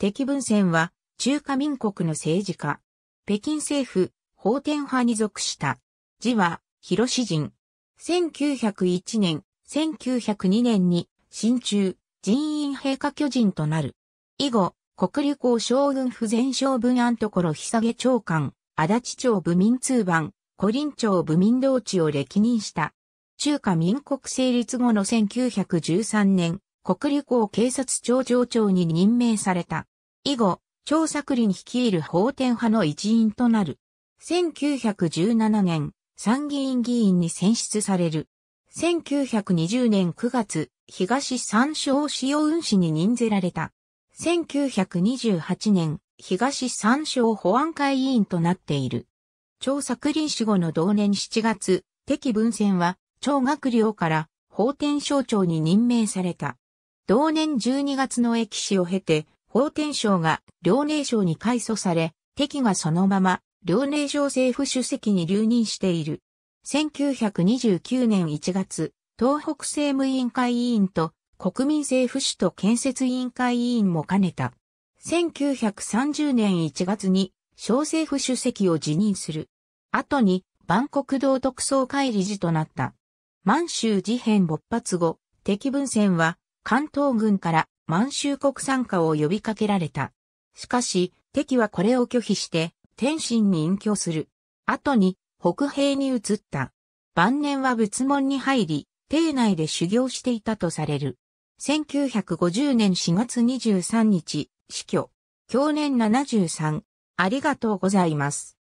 敵文鮮は中華民国の政治家。北京政府、法天派に属した。字は、広志人。1901年、1902年に、新中、人員陛下巨人となる。以後、国立公将軍府前将軍安所久下長官、足立町部民通番、古林町部民同地を歴任した。中華民国成立後の1913年、国立公警察庁長長に任命された。以後、張作林率いる法天派の一員となる。1917年、参議院議員に選出される。1920年9月、東三省使用運市に任ぜられた。1928年、東三省保安会委員となっている。張作林死後の同年7月、敵文鮮は、張学寮から法天省長に任命された。同年12月の駅史を経て、法天省が遼寧省に改祖され、敵がそのまま遼寧省政府主席に留任している。1929年1月、東北政務委員会委員と国民政府首都建設委員会委員も兼ねた。1930年1月に小政府主席を辞任する。後に、万国道特捜会理事となった。満州事変勃発後、敵文鮮は関東軍から満州国参加を呼びかけられた。しかし、敵はこれを拒否して、天津に隠居する。後に、北平に移った。晩年は仏門に入り、邸内で修行していたとされる。1950年4月23日、死去。去年73。ありがとうございます。